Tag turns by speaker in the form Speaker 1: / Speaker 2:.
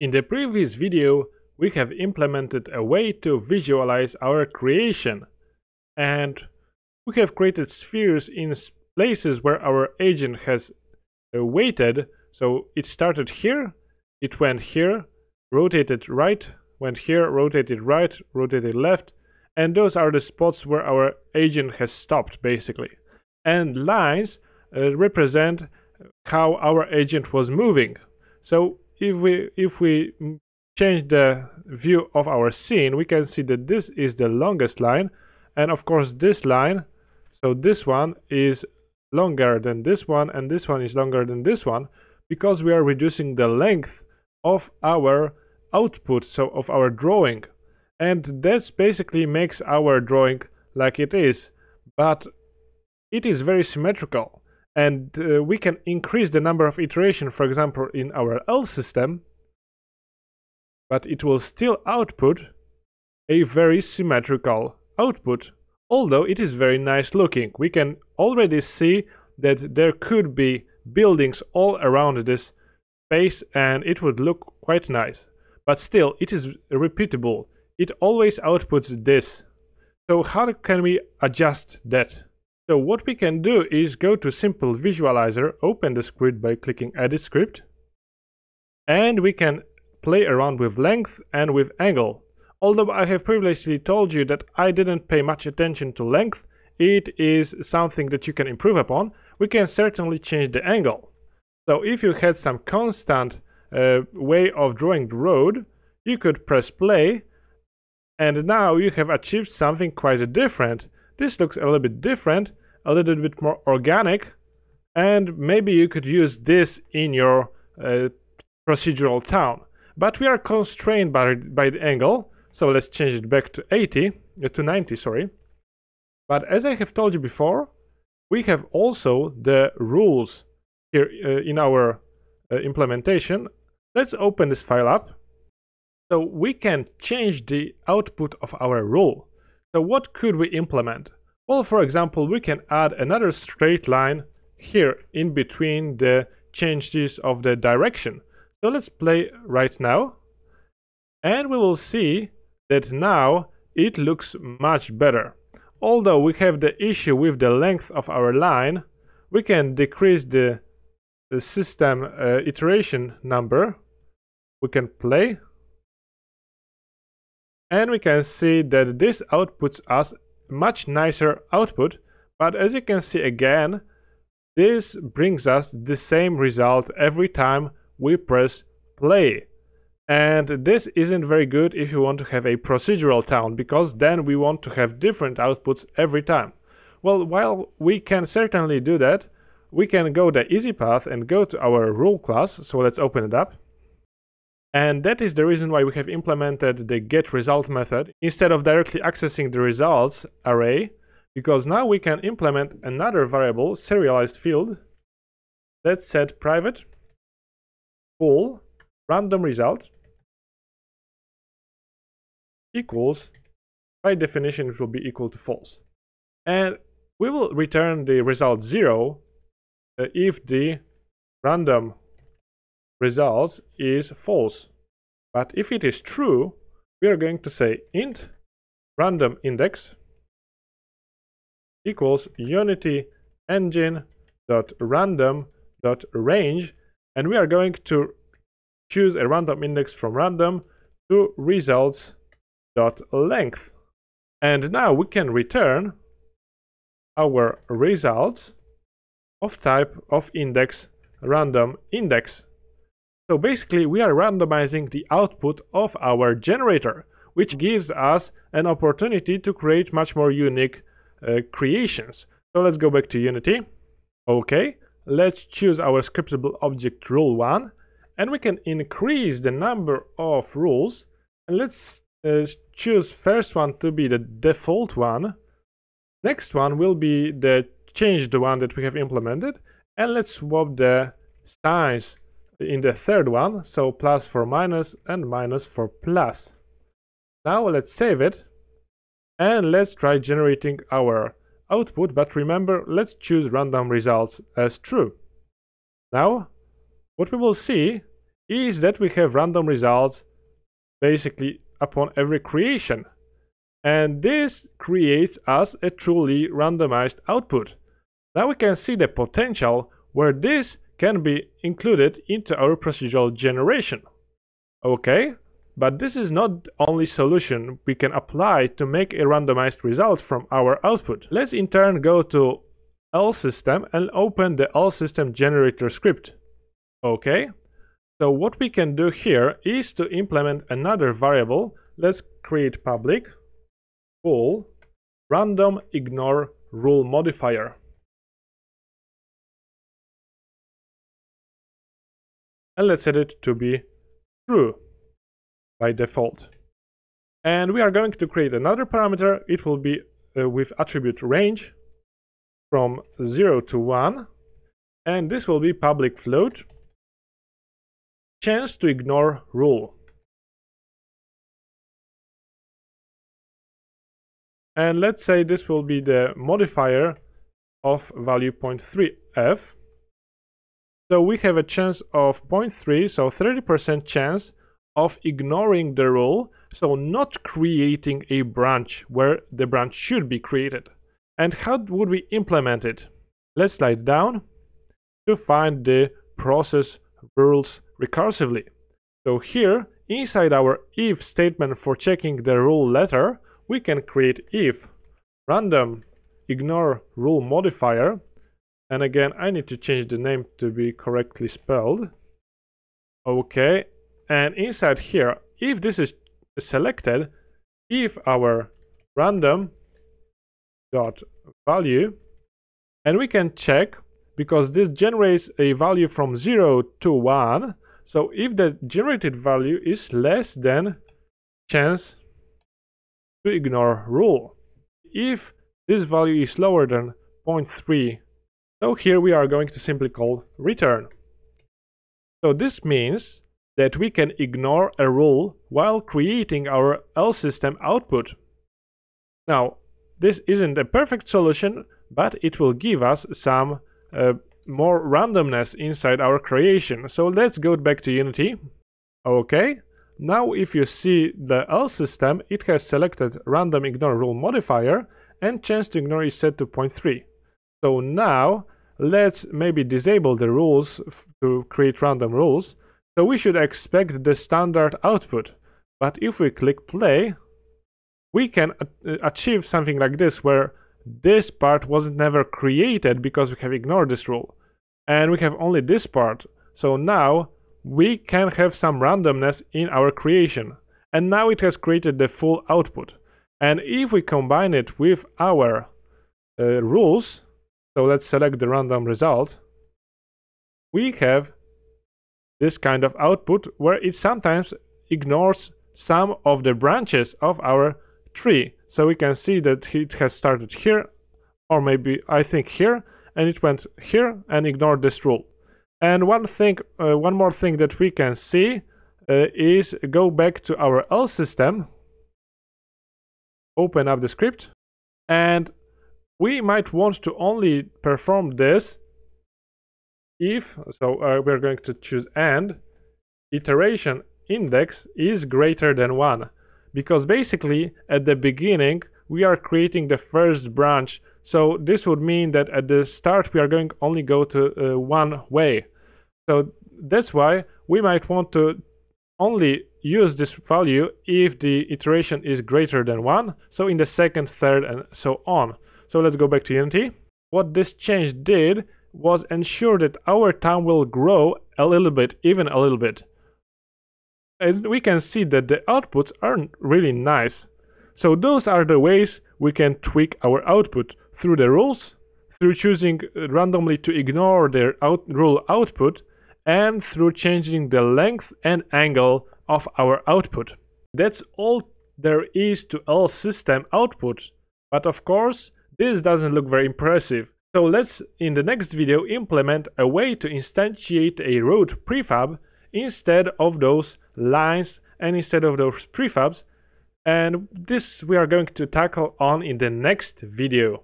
Speaker 1: In the previous video, we have implemented a way to visualize our creation and we have created spheres in places where our agent has uh, waited. So it started here, it went here, rotated right, went here, rotated right, rotated left, and those are the spots where our agent has stopped basically. And lines uh, represent how our agent was moving. So if we if we change the view of our scene, we can see that this is the longest line, and of course this line, so this one is longer than this one, and this one is longer than this one, because we are reducing the length of our output, so of our drawing. And that basically makes our drawing like it is, but it is very symmetrical and uh, we can increase the number of iteration for example in our L system but it will still output a very symmetrical output although it is very nice looking. We can already see that there could be buildings all around this space and it would look quite nice. But still it is repeatable. It always outputs this. So how can we adjust that so what we can do is go to Simple Visualizer, open the script by clicking Edit Script, and we can play around with length and with angle. Although I have previously told you that I didn't pay much attention to length, it is something that you can improve upon, we can certainly change the angle. So if you had some constant uh, way of drawing the road, you could press play, and now you have achieved something quite different. This looks a little bit different, a little bit more organic, and maybe you could use this in your uh, procedural town. But we are constrained by, by the angle, so let's change it back to 80, uh, to 90, sorry. But as I have told you before, we have also the rules here uh, in our uh, implementation. Let's open this file up. So we can change the output of our rule. So what could we implement? Well, for example, we can add another straight line here in between the changes of the direction. So let's play right now. And we will see that now it looks much better. Although we have the issue with the length of our line, we can decrease the, the system uh, iteration number. We can play and we can see that this outputs us much nicer output but as you can see again this brings us the same result every time we press play. And this isn't very good if you want to have a procedural town because then we want to have different outputs every time. Well while we can certainly do that we can go the easy path and go to our rule class. So let's open it up and that is the reason why we have implemented the get result method instead of directly accessing the results array, because now we can implement another variable, serialized field, let's set private bool random result equals, by definition it will be equal to false. And we will return the result 0 uh, if the random results is false. But if it is true, we are going to say int random index equals unity engine dot random dot range and we are going to choose a random index from random to results dot length and now we can return our results of type of index random index so basically we are randomizing the output of our generator, which gives us an opportunity to create much more unique uh, creations. So let's go back to Unity. Okay, let's choose our scriptable object rule 1 and we can increase the number of rules and let's uh, choose first one to be the default one. Next one will be the changed one that we have implemented and let's swap the size in the third one, so plus for minus and minus for plus. Now let's save it and let's try generating our output, but remember, let's choose random results as true. Now, what we will see is that we have random results basically upon every creation. And this creates us a truly randomized output. Now we can see the potential where this can be included into our procedural generation. Okay, but this is not the only solution we can apply to make a randomized result from our output. Let's in turn go to L system and open the L system generator script. Okay, so what we can do here is to implement another variable. Let's create public bool random ignore rule modifier. And let's set it to be true by default. And we are going to create another parameter. It will be uh, with attribute range from 0 to 1. And this will be public float chance to ignore rule. And let's say this will be the modifier of value 0.3f. So we have a chance of 0.3, so 30% chance of ignoring the rule, so not creating a branch where the branch should be created. And how would we implement it? Let's slide down to find the process rules recursively. So here, inside our if statement for checking the rule letter, we can create if random ignore rule modifier and again I need to change the name to be correctly spelled. Okay and inside here if this is selected if our random dot value and we can check because this generates a value from 0 to 1 so if the generated value is less than chance to ignore rule if this value is lower than 0.3 so here we are going to simply call return so this means that we can ignore a rule while creating our L system output. Now, this isn't a perfect solution, but it will give us some uh, more randomness inside our creation. So let's go back to Unity. Okay, now if you see the L system, it has selected random ignore rule modifier and chance to ignore is set to 0.3. So now let's maybe disable the rules to create random rules so we should expect the standard output. But if we click play, we can achieve something like this where this part was never created because we have ignored this rule. And we have only this part. So now we can have some randomness in our creation. And now it has created the full output. And if we combine it with our uh, rules, so let's select the random result, we have this kind of output where it sometimes ignores some of the branches of our tree. So we can see that it has started here, or maybe I think here, and it went here and ignored this rule. And one thing, uh, one more thing that we can see uh, is go back to our L system, open up the script, and we might want to only perform this if, so uh, we're going to choose and, iteration index is greater than 1. Because basically, at the beginning, we are creating the first branch. So this would mean that at the start, we are going only go to uh, one way. So that's why we might want to only use this value if the iteration is greater than 1. So in the second, third, and so on. So let's go back to Unity. What this change did was ensure that our town will grow a little bit, even a little bit. And we can see that the outputs aren't really nice. So those are the ways we can tweak our output through the rules, through choosing randomly to ignore their out rule output, and through changing the length and angle of our output. That's all there is to L system output, but of course, this doesn't look very impressive. So let's in the next video implement a way to instantiate a road prefab instead of those lines and instead of those prefabs and this we are going to tackle on in the next video.